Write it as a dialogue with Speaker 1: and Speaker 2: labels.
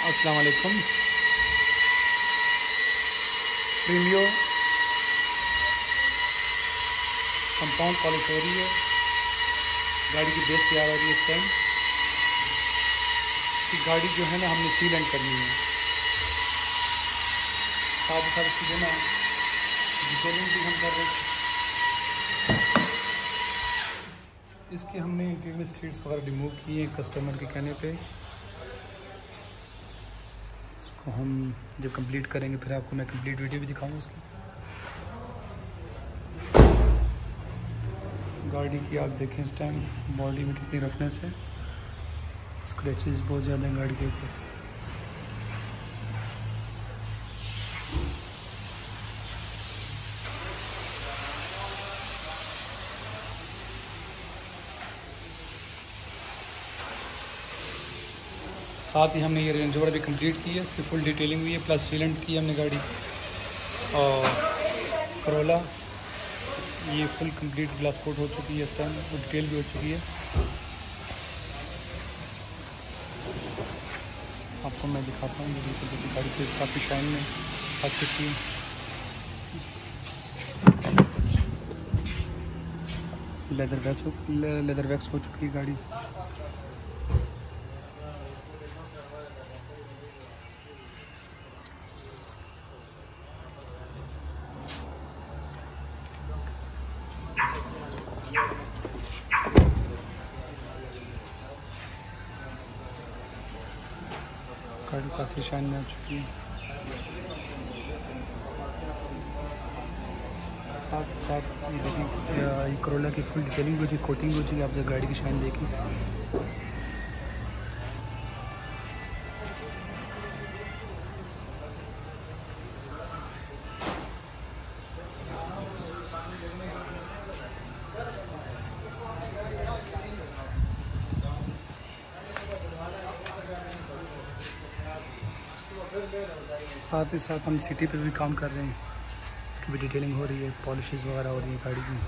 Speaker 1: अस्सलाम वालेकुम Premio compound polish हो। रही है गाड़ी की बेस तैयार हो रही है इस टाइम कि गाड़ी जो है ना, हमने सील एंड करनी है। साथ ही साथ इसकी जो ना डिटेलिंग भी हम कर रहे हैं। इसके हमने इंटीरियर सीट्स वगैरह रिमूव किए कस्टमर के कहने पे। इसको हम जब कंप्लीट करेंगे, फिर आपको मैं कंप्लीट वीडियो भी दिखाऊँगा उसकी। गाड़ी की आप देखें इस टाइम बॉडी में कितनी रफनेस है। स्क्रैचेस बहुत ज़्यादा हैं गाड़ी के ऊपर। साथ ही हमने ये रेंज ओवर भी कंप्लीट की है, इसकी फुल डिटेलिंग हुई है प्लस सीलेंट की हमने गाड़ी। और करोला ये फुल कंप्लीट ग्लास कोट हो चुकी है इस टाइम वो डिटेल भी हो चुकी है। आपको मैं दिखाता हूँ बिल्कुल देखिए गाड़ी पे काफ़ी शाइन में आ चुकी है। लेदर वैक्स लेदर वैक्स हो चुकी है गाड़ी। गाड़ी काफ़ी शाइन में आ चुकी है। साथ साथ ये देखिए ये करोला की फुल डिटेलिंग हो चुकी कोटिंग हो। चुकी आप गाड़ी की शाइन देखी साथ ही साथ हम सिटी पे भी काम कर रहे हैं। इसकी भी डिटेलिंग हो रही है पॉलिशेस वगैरह हो रही है गाड़ी की।